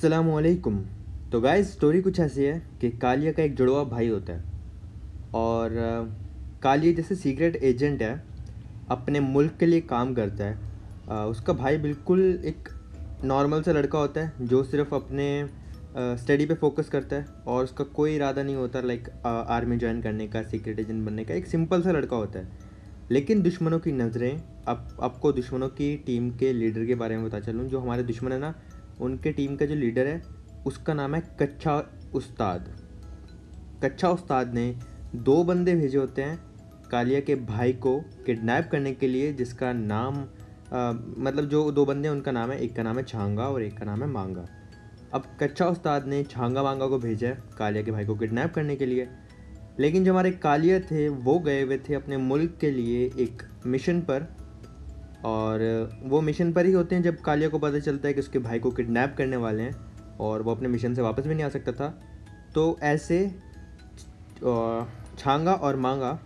असलकुम तो guys story कुछ ऐसी है कि कालिया का एक जुड़वा भाई होता है। और कालिया जैसे सीक्रेट एजेंट है, अपने मुल्क के लिए काम करता है। उसका भाई बिल्कुल एक नॉर्मल सा लड़का होता है, जो सिर्फ़ अपने स्टडी पे फोकस करता है। और उसका कोई इरादा नहीं होता लाइक आर्मी ज्वाइन करने का सीक्रेट एजेंट बनने का। एक सिंपल सा लड़का होता है। लेकिन दुश्मनों की नज़रें, अब आपको दुश्मनों की टीम के लीडर के बारे में बता चलूँ, जो हमारे दुश्मन है ना उनके टीम का जो लीडर है उसका नाम है कच्चा उस्ताद। कच्चा उस्ताद ने दो बंदे भेजे होते हैं कालिया के भाई को किडनैप करने के लिए जिसका नाम अ, मतलब जो दो बंदे हैं उनका नाम है एक का नाम है छांगा और एक का नाम है मांगा। अब कच्चा उस्ताद ने छांगा मांगा को भेजा है कालिया के भाई को किडनैप करने के लिए। लेकिन जो हमारे कालिया थे वो गए हुए थे अपने मुल्क के लिए एक मिशन पर और वो मिशन पर ही होते हैं जब कालिया को पता चलता है कि उसके भाई को किडनैप करने वाले हैं और वो अपने मिशन से वापस भी नहीं आ सकता था। तो ऐसे छांगा और मांगा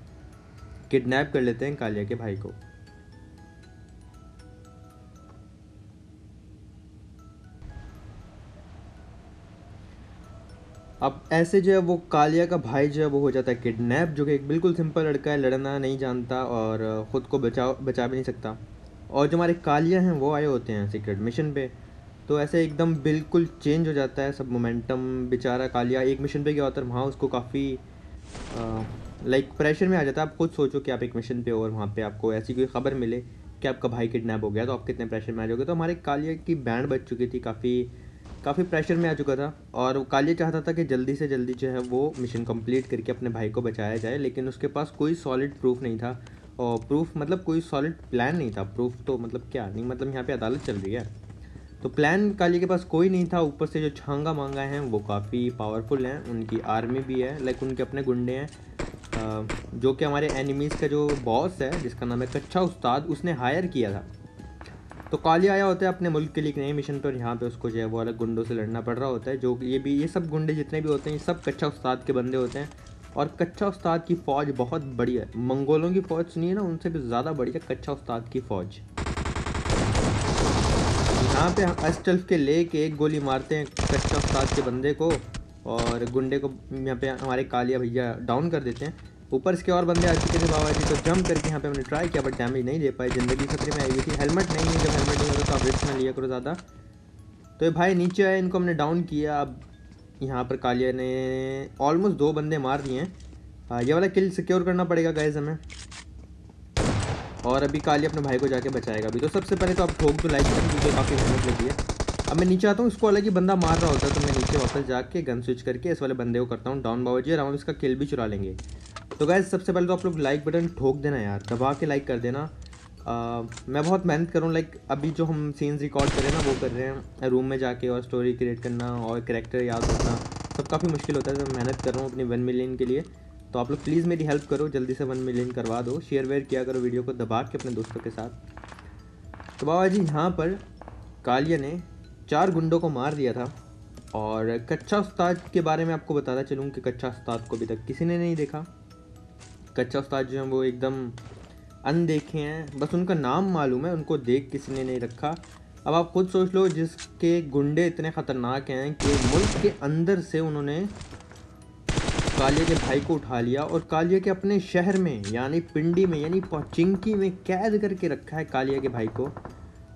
किडनैप कर लेते हैं कालिया के भाई को। अब ऐसे जो है वो कालिया का भाई जो है वो हो जाता है किडनैप जो कि एक बिल्कुल सिंपल लड़का है, लड़ना नहीं जानता और ख़ुद को बचाओ, बचा भी नहीं सकता। और जो हमारे कालिया हैं, वो आए होते हैं सीक्रेट मिशन पे। तो ऐसे एकदम बिल्कुल चेंज हो जाता है सब मोमेंटम बेचारा कालिया एक मिशन पे गया होता है वहाँ उसको काफ़ी लाइक प्रेशर में आ जाता है। आप खुद सोचो कि आप एक मिशन पे हो और वहाँ पे आपको ऐसी कोई खबर मिले कि आपका भाई किडनैप हो गया तो आप कितने प्रेशर में आ जाओगे। तो हमारे कालिया की बैंड बच चुकी थी काफ़ी काफ़ी प्रेशर में आ चुका था। और कालिया चाहता था कि जल्दी से जल्दी जो है वो मिशन कंप्लीट करके अपने भाई को बचाया जाए, लेकिन उसके पास कोई सॉलिड प्रूफ नहीं था। और प्रूफ मतलब कोई सॉलिड प्लान नहीं था। प्रूफ तो मतलब क्या? नहीं मतलब यहाँ पे अदालत चल रही है। तो प्लान काली के पास कोई नहीं था। ऊपर से जो छांगा मांगा हैं, वो काफ़ी पावरफुल हैं। उनकी आर्मी भी है लाइक उनके अपने गुंडे हैं। जो कि हमारे एनिमीज़ का जो बॉस है, जिसका नाम है कच्चा उस्ताद, उसने हायर किया था। तो काली आया होता है अपने मुल्क के लिए एक नए मिशन पर। यहाँ पे उसको जो है वो अलग गुंडों से लड़ना पड़ रहा होता है। जो ये भी, ये सब गुंडे जितने भी होते हैं, ये सब कच्चा उस्ताद के बंदे होते हैं। और कच्चा उस्ताद की फ़ौज बहुत बड़ी है। मंगोलों की फ़ौज सुनिए ना, उनसे भी ज़्यादा बड़ी है कच्चा उस्ताद की फ़ौज। यहाँ पे हम अस्टल्फ के ले के एक गोली मारते हैं कच्चा उस्ताद के बंदे को और गुंडे को यहाँ पे हमारे कालिया भैया डाउन कर देते हैं। ऊपर इसके और बंदे आ चुके थे बाबा जी तो जंप करके यहाँ पे हमने ट्राई किया बट डैमेज नहीं दे पाए ज़िंदगी खतरे में आई थी हेलमेट नहीं है, जब हेलमेट नहीं होता तो आप रिस्क ना लिया करो ज़्यादा। तो ये भाई नीचे आए, इनको हमने डाउन किया, अब यहाँ पर कालिया ने ऑलमोस्ट दो बंदे मार दिए हैं। ये वाला किल सिक्योर करना पड़ेगा गाइज़ हमें। और अभी काली अपने भाई को जाके बचाएगा अभी तो सबसे पहले तो आप ठोक तो लाइक करें क्योंकि काफ़ी मेहनत लगी है। अब मैं नीचे आता हूँ, इसको अलग ही बंदा मार रहा होता है तो मैं नीचे वापस जाके गन स्विच करके इस वाले बंदे को करता हूँ डाउन बाबा जी और हम इसका किल भी चुरा लेंगे। तो गैस सबसे पहले तो आप लोग लाइक बटन ठोक देना यार, दबा के लाइक कर देना। मैं बहुत मेहनत करूँ लाइक अभी जो हम सीन्स रिकॉर्ड कर रहे हैं ना, वो कर रहे हैं रूम में जाके और स्टोरी क्रिएट करना और करेक्टर याद रखना, सब काफ़ी मुश्किल होता है तो मेहनत कर रहा हूँ अपनी वन मिलियन के लिए। तो आप लोग प्लीज़ मेरी हेल्प करो, जल्दी से वन मिलियन करवा दो शेयर वेयर किया करो वीडियो को, दबा के अपने दोस्तों के साथ। तो बाबा जी, यहाँ पर कालिया ने चार गुंडों को मार दिया था और कच्चा उस्ताद के बारे में आपको बताता चलूँ कि कच्चा उस्ताद को अभी तक किसी ने नहीं देखा। कच्चा उस्ताद जो है, वो एकदम अनदेखे हैं। बस उनका नाम मालूम है उनको देख किसी ने नहीं रखा। अब आप खुद सोच लो जिसके गुंडे इतने ख़तरनाक हैं कि मुल्क के अंदर से उन्होंने कालिया के भाई को उठा लिया और कालिया के अपने शहर में यानी पिंडी में यानी चिंकी में कैद करके रखा है कालिया के भाई को।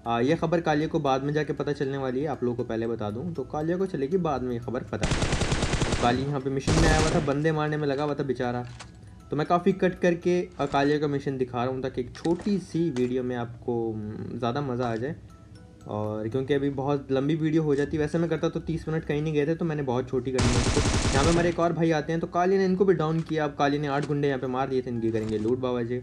आ, यह खबर कालिया को बाद में जाके पता चलने वाली है आप लोगों को पहले बता दूँ। तो कालिया को चलेगी बाद में ये खबर पता। काली यहाँ पे मिशन में आया हुआ था बंदे मारने में लगा हुआ था बेचारा। तो मैं काफ़ी कट करके अ, कालिया का मिशन दिखा रहा हूँ ताकि एक छोटी सी वीडियो में आपको ज़्यादा मज़ा आ जाए। और क्योंकि अभी बहुत लंबी वीडियो हो जाती वैसे मैं करता तो तीस मिनट कहीं नहीं गए थे तो मैंने बहुत छोटी कर दी उसको यहाँ पे हमारे एक और भाई आते हैं तो काली ने इनको भी डाउन किया। अब काली ने आठ गुंडे यहाँ पे मार दिए थे इनकी करेंगे लूट बाबा जी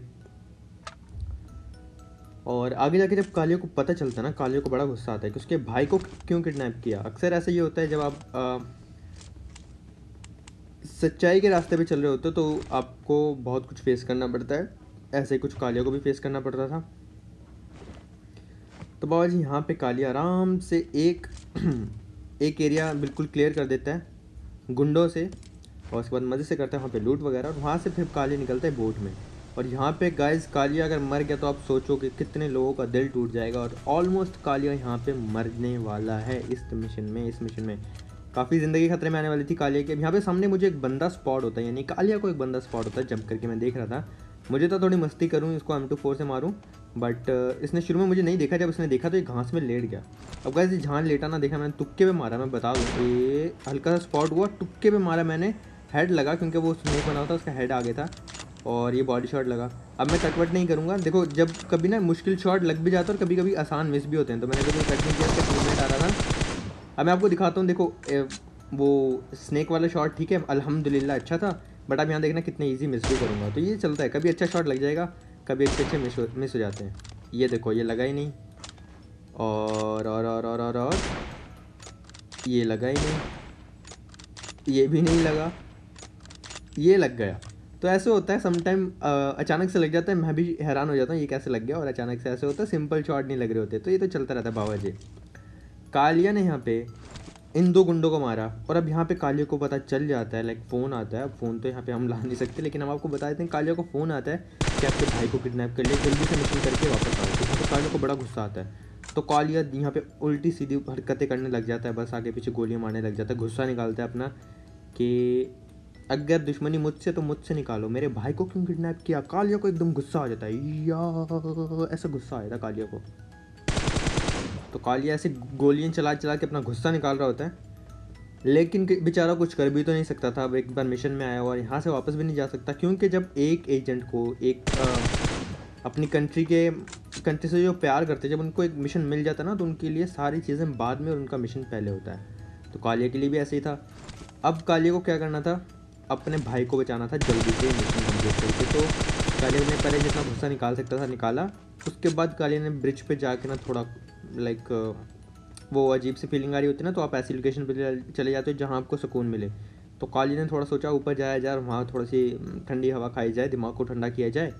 और आगे जाके जब कालिया को पता चलता है ना कालिया को बड़ा गुस्सा आता है कि उसके भाई को क्यों किडनैप किया? अक्सर ऐसा ये होता है जब आप सच्चाई के रास्ते पे चल रहे होते हो तो आपको बहुत कुछ फेस करना पड़ता है। ऐसे कुछ कालिया को भी फेस करना पड़ता था। तो बाबा जी यहाँ पे कालिया आराम से एक एक एरिया बिल्कुल क्लियर कर देता है, गुंडों से। और उसके बाद मज़े से करता है वहाँ पे लूट वगैरह। और वहाँ से फिर काली निकलता है बोट में। और यहाँ पे गाइस कालिया अगर मर गया तो आप सोचो कि कितने लोगों का दिल टूट जाएगा। और ऑलमोस्ट कालिया यहाँ पे मरने वाला है इस मिशन में, इस मिशन में। काफ़ी ज़िंदगी खतरे में आने वाली थी कालिया के। यहाँ पे सामने मुझे एक बंदा स्पॉट होता है, यानी कालिया को एक बंदा स्पॉट होता है जंप करके मैं देख रहा था। मुझे तो थोड़ी मस्ती करूँ, इसको एम टू फोर से मारूँ बट इसने शुरू में मुझे नहीं देखा, जब इसने देखा तो ये घास में लेट गया। अब गैस झान लेटा ना देखा, मैंने तुक्के पे मारा, मैं बता दूँ। ये हल्का सा स्पॉट हुआ, तुक्के पे मारा मैंने हेड लगा, क्योंकि वो स्नेक बना था, उसका हेड आगे था, और ये बॉडी शॉट लगा। अब मैं कटवट नहीं करूँगा। देखो, जब कभी ना मुश्किल शॉट लग भी जाता है और कभी कभी आसान मिस भी होते हैं तो मैंने कभी कट नहीं किया था। अब मैं आपको दिखाता हूँ देखो वो स्नैक वाला शॉट ठीक है अल्हम्दुलिल्लाह अच्छा था बट अब यहाँ देखना कितने ईजी मिस भी करूँगा। तो ये चलता है कभी अच्छा शॉट लग जाएगा कभी अच्छे अच्छे मिस मिस हो जाते हैं। ये देखो ये लगा ही नहीं। और और और और और, और ये लगा ही नहीं। ये भी नहीं लगा। ये लग गया। तो ऐसे होता है समटाइम अचानक से लग जाता है मैं भी हैरान हो जाता हूँ ये कैसे लग गया? और अचानक से ऐसे होता है सिंपल शॉट नहीं लग रहे होते। तो ये तो चलता रहता है बाबा जी कालिया ने यहाँ पे इन दो गुंडों को मारा और अब यहाँ पे कालिया को पता चल जाता है लाइक फ़ोन आता है। फ़ोन तो यहाँ पे हम ला नहीं सकते, लेकिन हम आपको बता देते हैं कालिया को फ़ोन आता है कि आपके भाई को किडनैप कर लिया, जल्दी से मिशन करके वापस आओ तो पर कालिया को बड़ा गुस्सा आता है। तो कालिया यहाँ पे उल्टी सीधी हरकतें करने लग जाता है, बस आगे पीछे गोलियाँ मारने लग जाता है, गुस्सा निकालता है अपना कि अगर दुश्मनी मुझसे तो मुझसे निकालो, मेरे भाई को क्यों किडनैप किया? कालिया को एकदम गुस्सा आ जाता है या ऐसा गुस्सा आया था कालिया को। तो कालिया ऐसे गोलियाँ चला चला के अपना गुस्सा निकाल रहा होता है। लेकिन बेचारा कुछ कर भी तो नहीं सकता था। अब एक बार मिशन में आया और यहाँ से वापस भी नहीं जा सकता क्योंकि जब एक एजेंट को एक आ, अपनी कंट्री के कंट्री से जो प्यार करते जब उनको एक मिशन मिल जाता ना तो उनके लिए सारी चीज़ें बाद में और उनका मिशन पहले होता है। तो कालिया के लिए भी ऐसे ही था। अब कालिया को क्या करना था? अपने भाई को बचाना था जल्दी से मिशन कंप्लीट करके। तो कालिया ने पहले जितना गुस्सा निकाल सकता था निकाला। उसके बाद कालिया ने ब्रिज पे जाके ना थोड़ा लाइक वो अजीब सी फीलिंग आ रही होती है ना तो आप ऐसी लोकेशन पर चले जाते हो जहाँ आपको सुकून मिले। तो काली ने थोड़ा सोचा, ऊपर जाया जाए वहाँ थोड़ी सी ठंडी हवा खाई जाए, दिमाग को ठंडा किया जाए।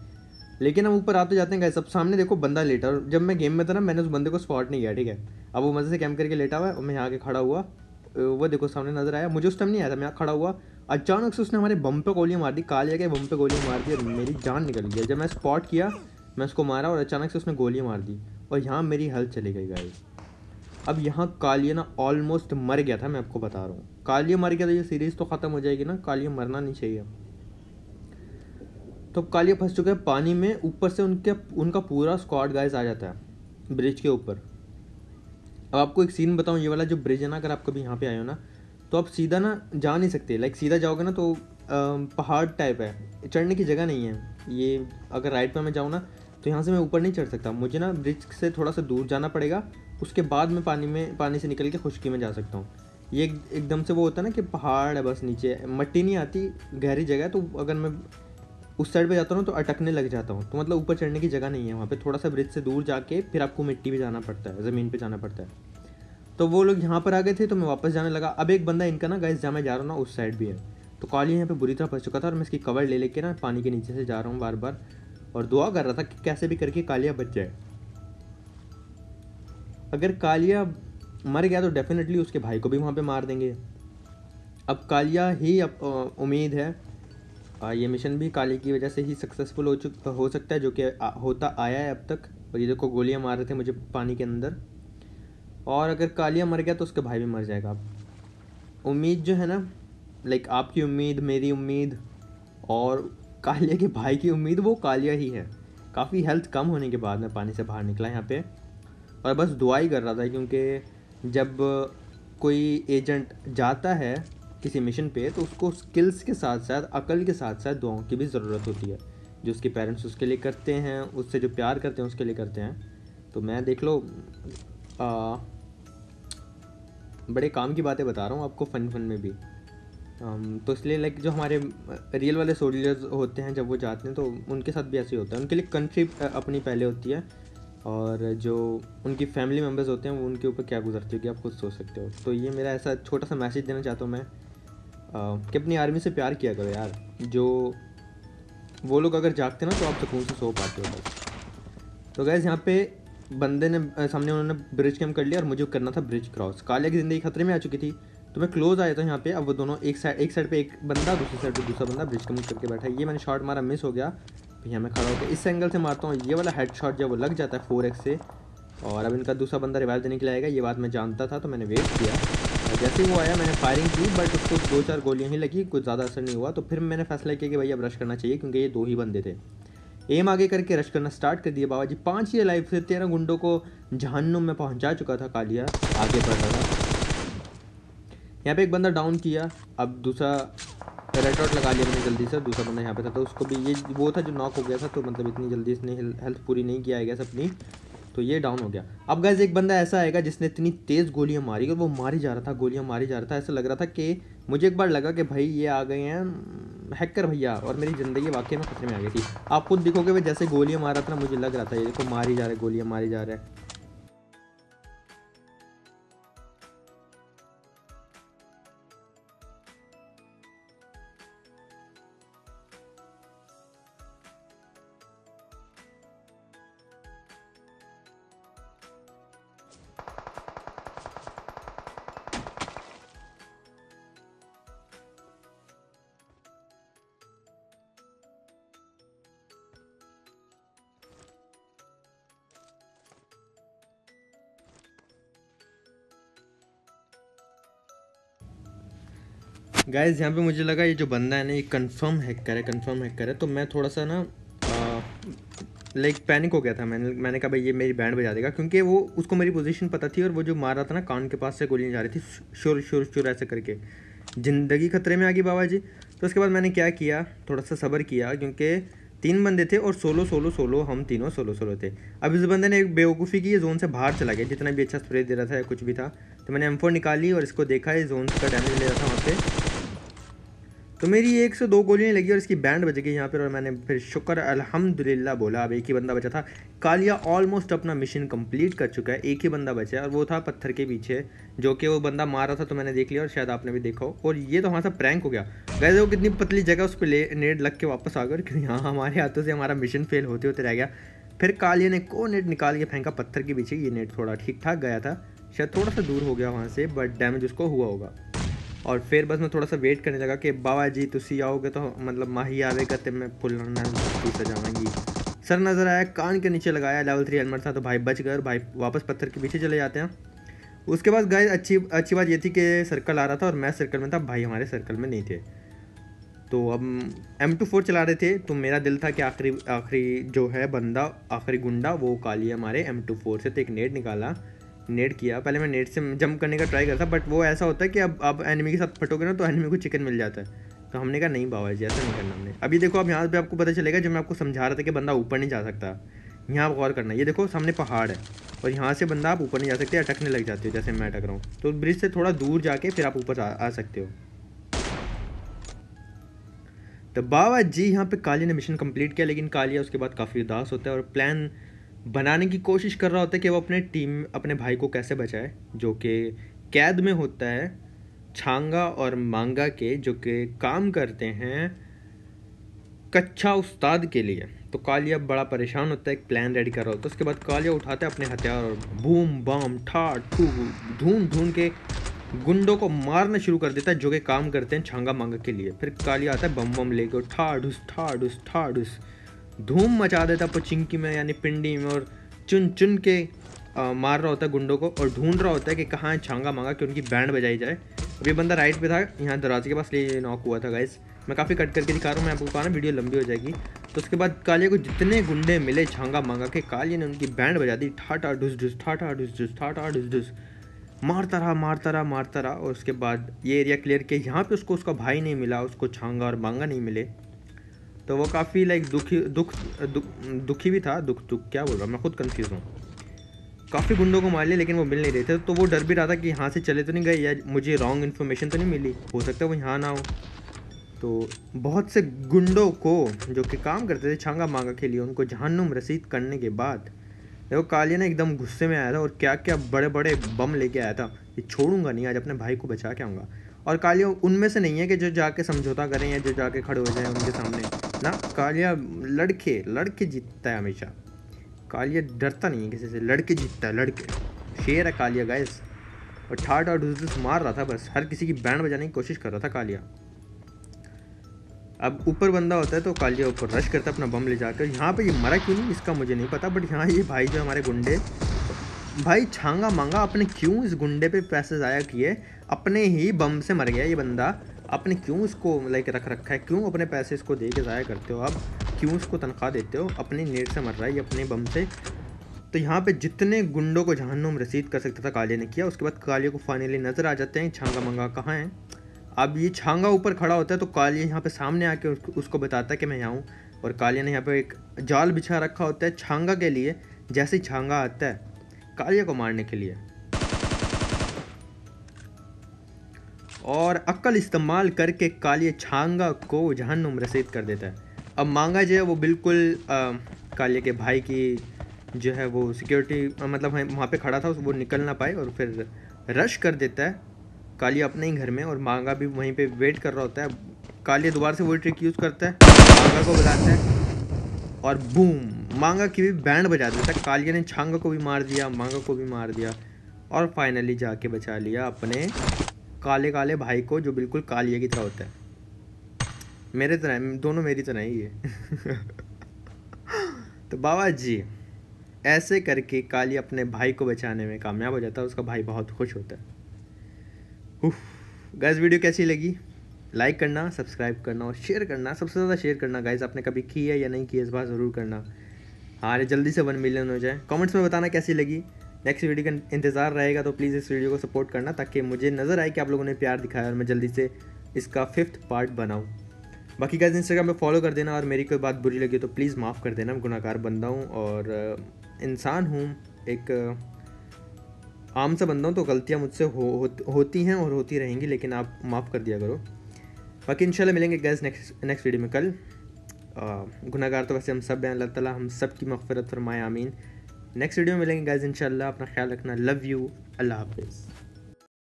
लेकिन हम ऊपर आते जाते हैं गए सब सामने देखो बंदा लेटा और जब मैं गेम में था ना, मैंने उस बंदे को स्पॉट नहीं किया, ठीक है? अब वो मज़े से कैम करके लेटा हुआ है, और मैं यहाँ आके खड़ा हुआ वो देखो सामने नज़र आया, मुझे उस टाइम नहीं आया था, मैं खड़ा हुआ, अचानक से उसने हमारे बम पे गोलियाँ मार दी कालिया के बम पे गोलियाँ मार दी, और मेरी जान निकल गई। जब मैं स्पॉट किया, मैं उसको मारा, और अचानक से उसने गोलियाँ मार दी। और यहाँ मेरी हेल्थ चली गई गाई अब यहाँ कालिया ना ऑलमोस्ट मर गया था, मैं आपको बता रहा हूँ। कालिया मर गया तो ये सीरीज़ तो ख़त्म हो जाएगी ना, कालिया मरना नहीं चाहिए। तो कालिया फंस चुका है पानी में, ऊपर से उनके, उनका पूरा स्क्वाड गाइस आ जाता है ब्रिज के ऊपर। अब आपको एक सीन बताऊँ, ये वाला जो ब्रिज है ना, अगर आप कभी यहाँ पे आए हो ना तो आप सीधा ना जा नहीं सकते। लाइक सीधा जाओगे ना तो पहाड़ टाइप है, चढ़ने की जगह नहीं है। ये अगर राइट पर मैं जाऊँ ना तो यहाँ से मैं ऊपर नहीं चढ़ सकता। मुझे ना ब्रिज से थोड़ा सा दूर जाना पड़ेगा। उसके बाद मैं पानी में, पानी से निकल के खुशकी में जा सकता हूँ। ये एकदम से वो होता है ना कि पहाड़ है बस नीचे। मट्टी नहीं आती, गहरी जगह तो अगर मैं उस साइड पे जाता हूँ तो अटकने लग जाता हूँ। तो मतलब ऊपर चढ़ने की जगह नहीं है वहाँ पे। थोड़ा सा ब्रिज से दूर जाके फिर आपको मिट्टी पे जाना पड़ता है, ज़मीन पे जाना पड़ता है। तो वो लोग यहाँ पर आ गए थे तो मैं वापस जाने लगा। अब एक बंदा इनका ना गैस जहाँ मैं जा रहा हूँ ना, उस साइड भी है। तो काली यहाँ पे बुरी तरह फंस चुका था और मैं इसकी कवर ले लेके ना पानी के नीचे से जा रहा हूँ बार बार और दुआ कर रहा था कि कैसे भी करके कालिया बच जाए। अगर कालिया मर गया तो डेफिनेटली उसके भाई को भी वहाँ पे मार देंगे। अब कालिया ही अब उम्मीद है। ये मिशन भी काली की वजह से ही सक्सेसफुल हो चुक, हो सकता है, जो कि होता आया है अब तक। और ये देखो, गोलियाँ मार रहे थे मुझे पानी के अंदर। और अगर कालिया मर गया तो उसका भाई भी मर जाएगा। उम्मीद जो है ना लाइक आपकी उम्मीद, मेरी उम्मीद, और कालिया के भाई की उम्मीद वो कालिया ही है। काफ़ी हेल्थ कम होने के बाद मैं पानी से बाहर निकला यहाँ पे। और बस दुआ ही कर रहा था क्योंकि जब कोई एजेंट जाता है किसी मिशन पे तो उसको स्किल्स के साथ साथ अकल के साथ साथ दुआओं की भी ज़रूरत होती है। जो उसके पेरेंट्स उसके लिए करते हैं उससे जो प्यार करते हैं उसके लिए करते हैं। तो मैं देख लो आ, बड़े काम की बातें बता रहा हूँ आपको फ़न फ़न में भी। तो इसलिए लाइक जो हमारे रियल वाले सोल्जर्स होते हैं, जब वो जाते हैं तो उनके साथ भी ऐसे ही होता है। उनके लिए कंट्री अपनी पहले होती है और जो उनकी फैमिली मेंबर्स होते हैं, वो उनके ऊपर क्या गुजरती होगी आप खुद सोच सकते हो। तो ये मेरा ऐसा छोटा सा मैसेज देना चाहता हूँ मैं कि अपनी आर्मी से प्यार किया करो यार। जो, वो लोग अगर जागते ना तो आप सुकून से सो पाते हो बस। तो गैस यहाँ पे बंदे ने सामने उन्होंने ब्रिज कैम कर लिया और मुझे करना था ब्रिज क्रॉस कालिया की ज़िंदगी खतरे में आ चुकी थी। तो मैं क्लोज आया था यहाँ पे, अब वो दोनों एक साइड एक साइड पे एक बंदा, दूसरी साइड पे दूसरा बंदा ब्रिज कम करके बैठा है। ये मैंने शॉट मारा मिस हो गया। यहाँ मैं खड़ा होकर इस एंगल से मारता हूँ। ये वाला हेड शॉट जब वो लग जाता है फोर से, और अब इनका दूसरा बंदा रिवाइव देने के लिए आएगा, ये बात मैं जानता था तो मैंने वेट किया। और जैसे ही वो आया, मैंने फायरिंग की बट उसको दो चार गोलियाँ ही लगी, कुछ ज़्यादा असर नहीं हुआ। तो फिर मैंने फैसला किया कि भाई, अब रश करना चाहिए, क्योंकि ये दो ही बंदे थे। एम आगे करके रश करना स्टार्ट कर दिया बाबा जी पाँच ही लाइफ से तेरह गुंडों को जहन्नुम में पहुँचा चुका था कालिया। आगे बढ़ रहा था। यहाँ पे एक बंदा डाउन किया, अब दूसरा रेड डॉट लगा लिया मैंने जल्दी से, दूसरा बंदा यहाँ पे था तो उसको भी ये वो था जो नॉक हो गया था तो मतलब इतनी जल्दी इसने हेल्थ पूरी नहीं किया है अपनी तो ये डाउन हो गया। अब गैस एक बंदा ऐसा आएगा जिसने इतनी तेज़ गोलियाँ मारी और वो मारी जा रहा था, गोलियाँ मारी जा रहा था, ऐसा लग रहा था कि मुझे एक बार लगा कि भाई ये आ गए हैं हैकर भैया, और मेरी ज़िंदगी वाकई में खतरे में आ गई थी। आप खुद दिखोगे, भाई जैसे गोलियाँ मारा था ना, मुझे लग रहा था, ये देखो, मारी जा रहे, गोलियाँ मारी जा रहे। हैं गाइज़ यहाँ पे मुझे लगा ये जो बंदा है ना, ये कंफर्म हैक करे कंफर्म हैक करे। तो मैं थोड़ा सा ना लाइक पैनिक हो गया था। मैंने मैंने कहा, भाई, ये मेरी बैंड बजा देगा। क्योंकि वो, उसको मेरी पोजीशन पता थी और वो जो मार रहा था ना, कान के पास से गोलियाँ जा रही थी, शुर शुर शुर ऐसे करके। ज़िंदगी खतरे में आ गई बाबा जी। तो उसके बाद मैंने क्या किया, थोड़ा सा सब्र किया, क्योंकि तीन बंदे थे और सोलो सोलो सोलो, हम तीनों सोलो सोलो थे। अब इस बंदे ने एक बेवकूफ़ी की, ये जोन से बाहर चला गया। जितना भी अच्छा स्प्रे दे रहा था या कुछ भी था। तो मैंने एम निकाली और इसको देखा, ये जोन का डैमेज ले रहा था वहाँ पे। तो मेरी एक से दो गोलियाँ लगी और इसकी बैंड बज गई यहाँ पर और मैंने फिर शुक्र अल्हम्दुलिल्लाह बोला। अब एक ही बंदा बचा था। कालिया ऑलमोस्ट अपना मिशन कंप्लीट कर चुका है। एक ही बंदा बचा है और वो था पत्थर के पीछे, जो कि वो बंदा मार रहा था तो मैंने देख लिया और शायद आपने भी देखा हो। और ये तो हमारा प्रैंक हो गया। गए वो कितनी पतली जगह उस पर ले नेट लग के वापस आ गए क्योंकि यहाँ हमारे हाथों से हमारा मिशन फेल होते होते रह गया। फिर कालिया ने को नेट निकाल के फेंका पत्थर के पीछे। ये नेट थोड़ा ठीक ठाक गया था। शायद थोड़ा सा दूर हो गया वहाँ से बट डैमेज उसको हुआ होगा। और फिर बस मैं थोड़ा सा वेट करने लगा कि, बाबा जी तुम आओगे तो मतलब माही आवेगा तो मैं फुल सजाऊँगी सर नज़र आया, कान के नीचे लगाया लेवल थ्री हेलमेट था तो भाई बच गए भाई वापस पत्थर के पीछे चले जाते हैं। उसके बाद गाय अच्छी अच्छी बात ये थी कि सर्कल आ रहा था और मैं सर्कल में था, भाई हमारे सर्कल में नहीं थे। तो अब एम टू फोर चला रहे थे तो मेरा दिल था कि आखिरी आखिरी जो है बंदा, आखिरी गुंडा, वो काली हमारे एम टू फोर से तो एक नेट निकाला। नेट किया। पहले मैं नेट से जंप करने का ट्राई करता बट वो ऐसा होता है कि अब अब एनिमी के साथ फटोगे ना तो एनिमी को चिकन मिल जाता है। तो हमने कहा नहीं बाबा जी ऐसा नहीं करना हमने। अभी देखो अब यहाँ पे आपको पता चलेगा जब मैं आपको समझा रहा था कि बंदा ऊपर नहीं जा सकता यहाँ आप गौर करना। ये देखो सामने पहाड़ है और यहाँ से बंदा आप ऊपर नहीं जा सकते अटकने लग जाते हो जैसे मैं अटक रहा हूँ। तो ब्रिज से थोड़ा दूर जाके फिर आप ऊपर आ, आ सकते हो। तो बाबा जी यहाँ पे काली ने मिशन कंप्लीट किया लेकिन कालिया उसके बाद काफ़ी उदास होता है और प्लान बनाने की कोशिश कर रहा होता है कि वो अपने टीम, अपने भाई को कैसे बचाए, जो कि कैद में होता है, छांगा और मांगा के, जो कि काम करते हैं कच्चा उस्ताद के लिए। तो कालिया बड़ा परेशान होता है, एक प्लान रेडी कर रहा होता है। उसके बाद कालिया उठाता है अपने हथियार और बूम, बम ठा ठू ढूंढ ढूंढ के गुंडों को मारना शुरू कर देता है, जो कि काम करते हैं छांगा, मांगा के लिए। फिर कालिया आता है, बम बम लेकर ठा ढुस ठा ढुस ठा ढुस धूम मचा देता पचिंकी में यानी पिंडी में और चुन चुन के आ, मार रहा होता है गुंडों को और ढूंढ रहा होता है कि कहाँ है छांगा मांगा कि उनकी बैंड बजाई जाए। अभी बंदा राइट पे था यहाँ दरवाजे के पास ले नॉक हुआ था गाइस मैं काफ़ी कट करके दिखा रहा हूँ मैं आपको कहा वीडियो लंबी हो जाएगी। तो उसके बाद कालिया को जितने गुंडे मिले छांगा मांगा के कालिया ने उनकी बैंड बजा दी ठाटा ढुस ढुस ठाटा ढुस ढुस ठाटा ढुस ढुस। मारता रहा मारता रहा मारता रहा और उसके बाद ये एरिया क्लियर किया। यहाँ पे उसको उसका भाई नहीं मिला उसको छांगा और मांगा नहीं मिले। तो वो काफ़ी लाइक दुखी, दुख दुख, दुखी भी था। दुख दुख, क्या बोल रहा हूँ? मैं खुद कंफ्यूज हूँ। काफ़ी गुंडों को मार लिया, लेकिन वो मिल नहीं रहे थे। तो वो डर भी रहा था कि यहाँ से चले तो नहीं गए, या मुझे रॉन्ग इन्फॉर्मेशन तो नहीं मिली। हो सकता है वो यहाँ ना हो। तो बहुत से गुंडों को, जो कि काम करते थे, छांगा मांगा के लिए, उनको जहन्नुम रसीद करने के बाद, देखो, कालिया ने एकदम गुस्से में आया था और क्या क्या बड़े बड़े बम लेके आया था। ये छोड़ूँगा नहीं, आज अपने भाई को बचा के आऊँगा। और कालिया उनमें से नहीं है कि जो जाके समझौता करें या जो जाके खड़े हो जाए उनके सामने। ना, कालिया लड़के लड़के जीतता है हमेशा। कालिया डरता नहीं है किसी से, लड़के जीतता है, लड़के। शेर है कालिया गाइस और ठाट और ढूस मार रहा था बस, हर किसी की बैंड बजाने की कोशिश कर रहा था कालिया। अब ऊपर बंदा होता है तो कालिया ऊपर रश करता अपना बम ले जाकर। यहाँ पे ये मरा क्यों नहीं, इसका मुझे नहीं पता बट यहाँ ये भाई जो हमारे गुंडे, भाई छांगा मांगा अपने क्यों इस गुंडे पे पैसे ज़ाया किए? अपने ही बम से मर गया ये बंदा। आपने क्यों इसको लाइक रख रखा है? क्यों अपने पैसे इसको दे के ज़ाया करते हो आप? क्यों इसको तनख्वाह देते हो? अपने नेट से मर रहा है ये अपने बम से। तो यहाँ पे जितने गुंडों को जहन्नुम रसीद कर सकता था कालिया ने किया उसके बाद कालिया को फाइनली नज़र आ जाते हैं छांगा मंगा कहाँ हैं? अब ये छांगा ऊपर खड़ा होता है तो कालिया यहाँ पे सामने आके उसको, बताता है कि मैं यहाँ हूँ। और कालिया ने यहाँ पे एक जाल बिछा रखा होता है छांगा के लिए जैसे छांगा आता है कालिया को मारने के लिए। और अक्ल इस्तेमाल करके कालिया छांगा को जहन्नुम रसीद कर देता है। अब मांगा जो है वो बिल्कुल कालिया के भाई की जो है वो सिक्योरिटी मतलब वहाँ पे खड़ा था, वो निकल ना पाए और फिर रश कर देता है कालिया अपने ही घर में और मांगा भी वहीं पे वेट कर रहा होता है। कालिया दोबारा से वही ट्रिक यूज़ करता है मांगा को बुलाता है और बूम मांगा की भी बैंड बजा देता है। कालिया ने छांगा को भी मार दिया, मांगा को भी मार दिया और फाइनली जाके बचा लिया अपने काले काले भाई को जो बिल्कुल कालिया की तरह होता है। मेरे तरह, दोनों मेरी तरह ही है। तो बाबा जी ऐसे करके काली अपने भाई को बचाने में कामयाब हो जाता है, उसका भाई बहुत खुश होता है। गैस वीडियो कैसी लगी? लाइक करना सब्सक्राइब करना और शेयर करना। सबसे ज़्यादा शेयर करना गाइज़ आपने कभी की है या नहीं की है इस बार ज़रूर करना। हाँ जल्दी से वन मिलियन हो जाए। कमेंट्स में बताना कैसी लगी? नेक्स्ट वीडियो का इंतज़ार रहेगा तो प्लीज़ इस वीडियो को सपोर्ट करना ताकि मुझे नज़र आए कि आप लोगों ने प्यार दिखाया और मैं जल्दी से इसका फिफ्थ पार्ट बनाऊँ। बाकी गाइज़ इंस्टाग्राम पे फॉलो कर देना और मेरी कोई बात बुरी लगी तो प्लीज़ माफ़ कर देना मैं गुनाकार बंदा हूँ और इंसान हूँ एक आम सा बंदा हूँ तो गलतियाँ मुझसे हो, हो, होती हैं और होती रहेंगी लेकिन आप माफ़ कर दिया करो। बाकी इंशाल्लाह मिलेंगे गैस नेक्स्ट नेक्स्ट वीडियो में कल। गुनागार तो वैसे हम सब हैं अल्लाह ताला हम सब की मफ़रत फरमाए आमीन। नेक्स्ट वीडियो में मिलेंगे गाइज़ इंशाल्लाह अपना ख्याल रखना. लव यू अल्लाह हाफिज़